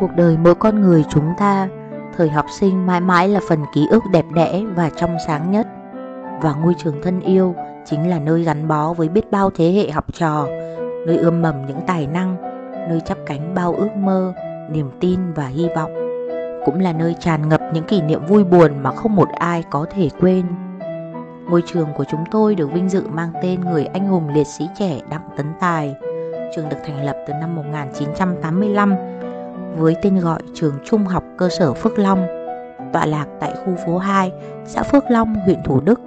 cuộc đời mỗi con người chúng ta, thời học sinh mãi mãi là phần ký ức đẹp đẽ và trong sáng nhất. Và ngôi trường thân yêu chính là nơi gắn bó với biết bao thế hệ học trò, nơi ươm mầm những tài năng, nơi chắp cánh bao ước mơ, niềm tin và hy vọng. Cũng là nơi tràn ngập những kỷ niệm vui buồn mà không một ai có thể quên. Ngôi trường của chúng tôi được vinh dự mang tên người anh hùng liệt sĩ trẻ Đặng Tấn Tài. Trường được thành lập từ năm 1985 với tên gọi Trường Trung học cơ sở Phước Long, tọa lạc tại khu phố 2, xã Phước Long, huyện Thủ Đức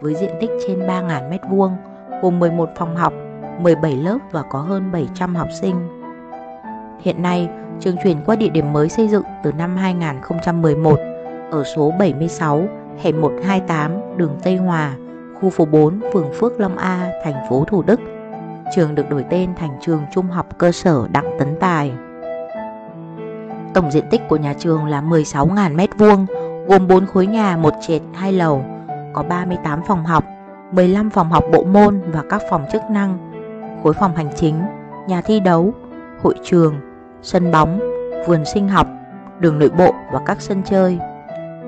với diện tích trên 3.000 m2, gồm 11 phòng học, 17 lớp và có hơn 700 học sinh. Hiện nay, trường chuyển qua địa điểm mới xây dựng từ năm 2011 ở số 76, hẻm 128, đường Tây Hòa, khu phố 4, phường Phước Long A, thành phố Thủ Đức. Trường được đổi tên thành trường Trung học cơ sở Đặng Tấn Tài. Tổng diện tích của nhà trường là 16.000 m2, gồm 4 khối nhà, một trệt, hai lầu, có 38 phòng học, 15 phòng học bộ môn và các phòng chức năng, khối phòng hành chính, nhà thi đấu, hội trường, sân bóng, vườn sinh học, đường nội bộ và các sân chơi.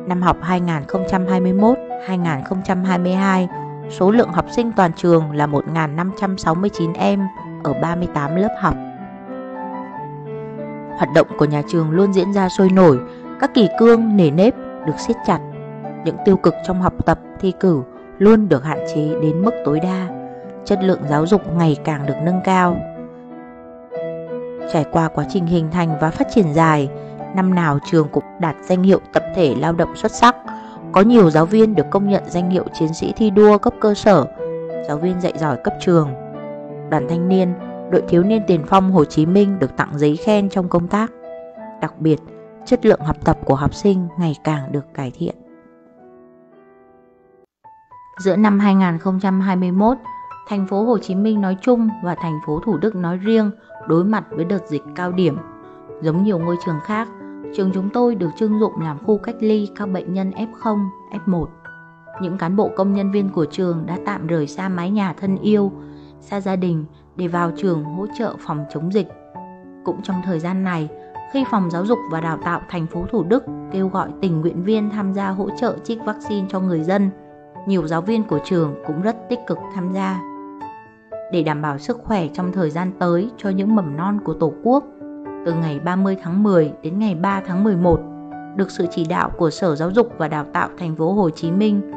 Năm học 2021-2022, số lượng học sinh toàn trường là 1.569 em ở 38 lớp học. Hoạt động của nhà trường luôn diễn ra sôi nổi, các kỳ cương, nề nếp được siết chặt. Những tiêu cực trong học tập, thi cử luôn được hạn chế đến mức tối đa. Chất lượng giáo dục ngày càng được nâng cao. Trải qua quá trình hình thành và phát triển dài, năm nào trường cũng đạt danh hiệu tập thể lao động xuất sắc. Có nhiều giáo viên được công nhận danh hiệu chiến sĩ thi đua cấp cơ sở, giáo viên dạy giỏi cấp trường. Đoàn thanh niên, đội thiếu niên tiền phong Hồ Chí Minh được tặng giấy khen trong công tác. Đặc biệt, chất lượng học tập của học sinh ngày càng được cải thiện. Giữa năm 2021, thành phố Hồ Chí Minh nói chung và thành phố Thủ Đức nói riêng đối mặt với đợt dịch cao điểm. Giống nhiều ngôi trường khác, trường chúng tôi được trưng dụng làm khu cách ly các bệnh nhân F0, F1. Những cán bộ công nhân viên của trường đã tạm rời xa mái nhà thân yêu, xa gia đình để vào trường hỗ trợ phòng chống dịch. Cũng trong thời gian này, khi Phòng Giáo dục và Đào tạo thành phố Thủ Đức kêu gọi tình nguyện viên tham gia hỗ trợ trích vaccine cho người dân, nhiều giáo viên của trường cũng rất tích cực tham gia để đảm bảo sức khỏe trong thời gian tới cho những mầm non của Tổ quốc từ ngày 30 tháng 10 đến ngày 3 tháng 11 được sự chỉ đạo của Sở Giáo dục và Đào tạo thành phố Hồ Chí Minh,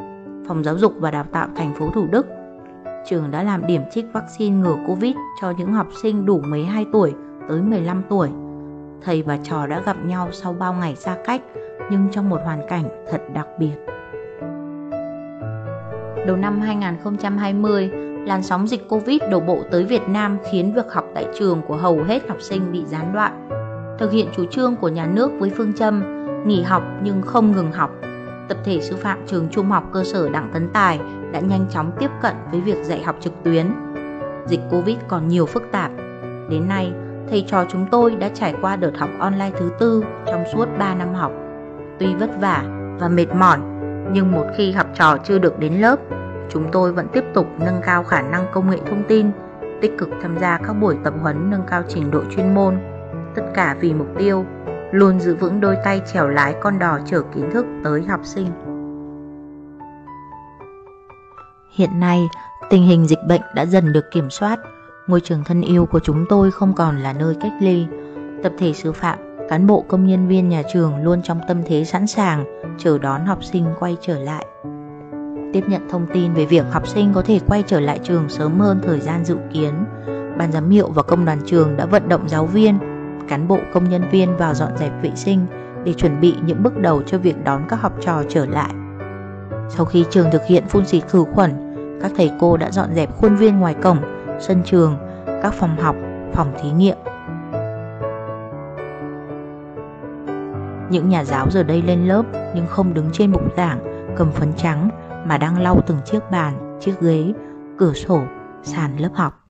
Phòng Giáo dục và Đào tạo thành phố Thủ Đức. Trường đã làm điểm trích vaccine ngừa Covid cho những học sinh đủ 12 tuổi tới 15 tuổi. Thầy và trò đã gặp nhau sau bao ngày xa cách nhưng trong một hoàn cảnh thật đặc biệt. Đầu năm 2020, làn sóng dịch Covid đổ bộ tới Việt Nam khiến việc học tại trường của hầu hết học sinh bị gián đoạn. Thực hiện chủ trương của nhà nước với phương châm nghỉ học nhưng không ngừng học, tập thể sư phạm trường Trung học cơ sở Đặng Tấn Tài đã nhanh chóng tiếp cận với việc dạy học trực tuyến. Dịch Covid còn nhiều phức tạp. Đến nay, thầy trò chúng tôi đã trải qua đợt học online thứ tư trong suốt 3 năm học. Tuy vất vả và mệt mỏi, nhưng một khi học trò chưa được đến lớp chúng tôi vẫn tiếp tục nâng cao khả năng công nghệ thông tin, tích cực tham gia các buổi tập huấn nâng cao trình độ chuyên môn, tất cả vì mục tiêu luôn giữ vững đôi tay chèo lái con đò chở kiến thức tới học sinh. Hiện nay, tình hình dịch bệnh đã dần được kiểm soát, ngôi trường thân yêu của chúng tôi không còn là nơi cách ly. Tập thể sư phạm, cán bộ công nhân viên nhà trường luôn trong tâm thế sẵn sàng chờ đón học sinh quay trở lại tiếp nhận thông tin về việc học sinh có thể quay trở lại trường sớm hơn thời gian dự kiến. Ban giám hiệu và công đoàn trường đã vận động giáo viên, cán bộ công nhân viên vào dọn dẹp vệ sinh để chuẩn bị những bước đầu cho việc đón các học trò trở lại. Sau khi trường thực hiện phun xịt khử khuẩn, các thầy cô đã dọn dẹp khuôn viên ngoài cổng, sân trường, các phòng học, phòng thí nghiệm. Những nhà giáo giờ đây lên lớp nhưng không đứng trên bục giảng, cầm phấn trắng mà đang lau từng chiếc bàn, chiếc ghế, cửa sổ, sàn lớp học.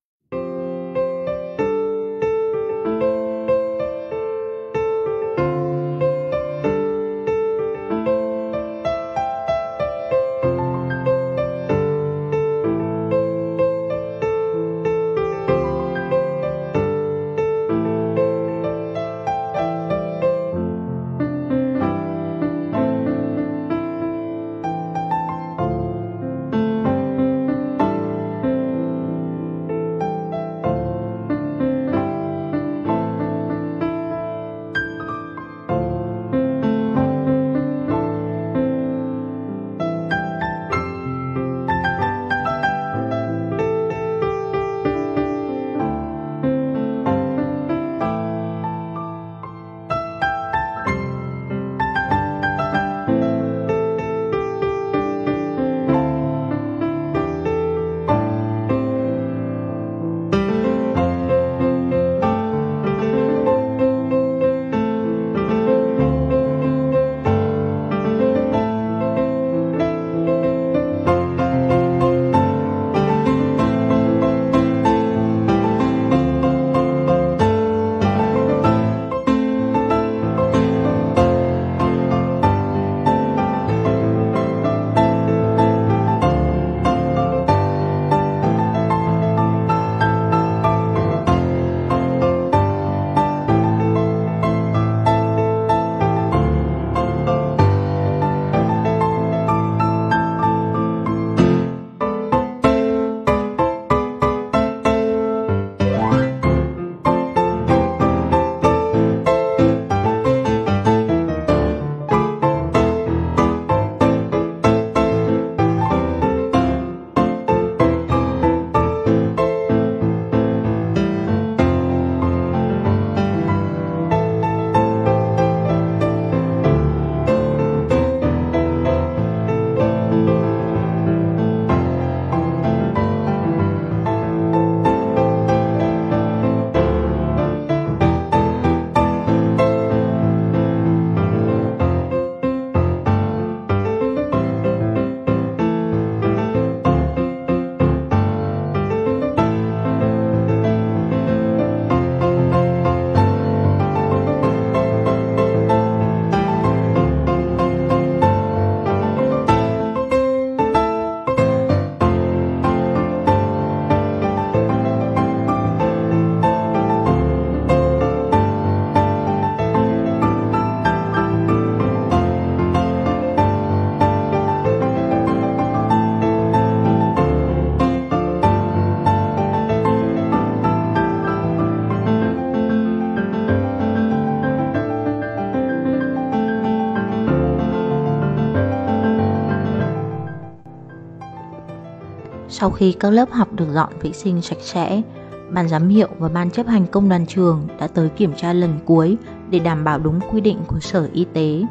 Sau khi các lớp học được dọn vệ sinh sạch sẽ, ban giám hiệu và ban chấp hành công đoàn trường đã tới kiểm tra lần cuối để đảm bảo đúng quy định của Sở Y tế.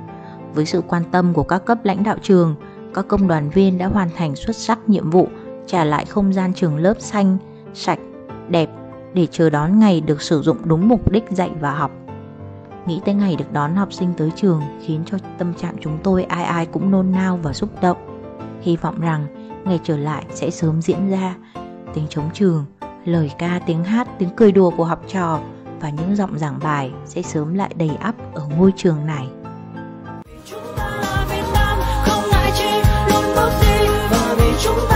Với sự quan tâm của các cấp lãnh đạo trường, các công đoàn viên đã hoàn thành xuất sắc nhiệm vụ trả lại không gian trường lớp xanh, sạch, đẹp để chờ đón ngày được sử dụng đúng mục đích dạy và học. Nghĩ tới ngày được đón học sinh tới trường khiến cho tâm trạng chúng tôi ai ai cũng nôn nao và xúc động. Hy vọng rằng ngày trở lại sẽ sớm diễn ra. Tiếng trống trường, lời ca, tiếng hát, tiếng cười đùa của học trò và những giọng giảng bài sẽ sớm lại đầy ắp ở ngôi trường này. Chúng ta là Việt Nam, không ngại chi, luôn bước đi và vì chúng ta